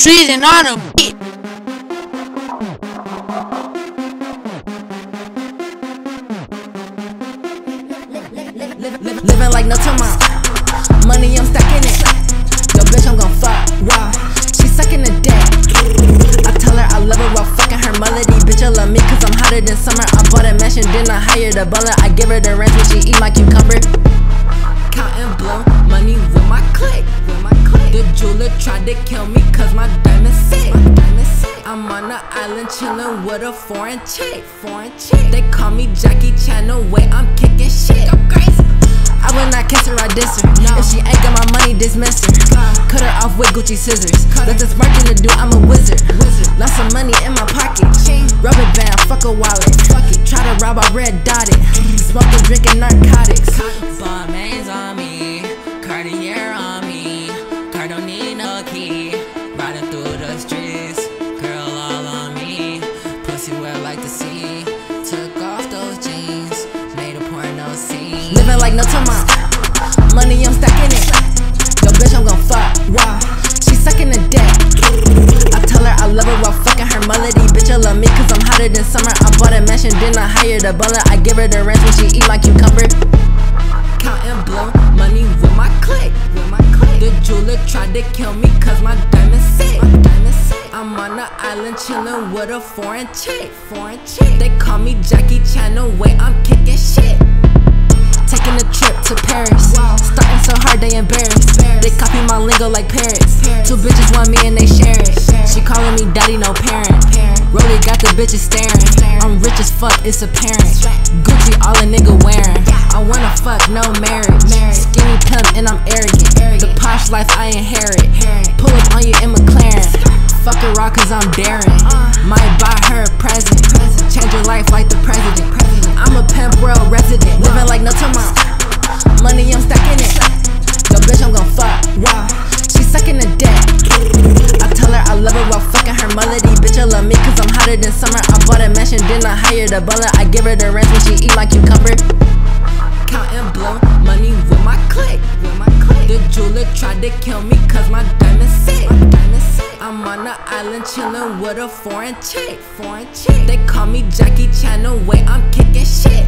Treason on a beat. Living like no tomorrow. Money, I'm stacking it. Yo, bitch, I'm gon' fuck. Wow. She sucking the dick. I tell her I love her while fucking her melody. Bitch, I love me cause I'm hotter than summer. I bought a mansion, then I hired a butler. I give her the rent when she eat my cucumber. Counting blow money with my click. With my click. The jeweler tried to kill me cause my diamond sick. My diamond sick. I'm on the island chillin' with a foreign chick. Foreign chick. They call me Jackie Chan. No way, I'm kicking shit. Go crazy. I will not kiss her, I diss her. If she ain't got my money, dismiss her. Cut her off with Gucci scissors. Let the smart thing to do, I'm a wizard. Lots of money in my pocket. Rubber band, fuck a wallet. Fuck it. Try to rob, I red dotted. Smoking, drinking narcotics. Living like no tomorrow. Money, I'm stacking it. Yo, bitch, I'm gon' fuck. Wow. She sucking the dick. I tell her I love her while fucking her melody. Bitch, I love me cause I'm hotter than summer. I bought a mansion, then I hired a butler. I give her the rent when she eat my cucumber. Counting blow money with my click. With my click. The jeweler tried to kill me cause my diamond sick. My diamond sick. I'm on the island chillin' with a foreign chick. Foreign chick. They call me Jackie Chan. No way, I'm kicking they embarrassed. They copy my lingo like parrots. Two bitches want me and they share it. She calling me daddy, no parent. Rolly got the bitches staring. I'm rich as fuck, it's apparent. Gucci all a nigga wearing. I wanna fuck, no marriage. Skinny pimp and I'm arrogant. The posh life I inherit. Pull up on you in McLaren. Fuck a rock cause I'm daring. Might buy her a present. Change your life like the president. I'm a pimp world resident. Living like no tomorrow. Hotter than summer. I bought a mansion, then I hired a butler. I give her the rent when she eat my cucumber. Counting blow money with my click. With my click. The jeweler tried to kill me cause my diamond sick. My diamond sick. I'm on the island chillin' with a foreign chick. Foreign chick. They call me Jackie Chan. No way, I'm kicking shit.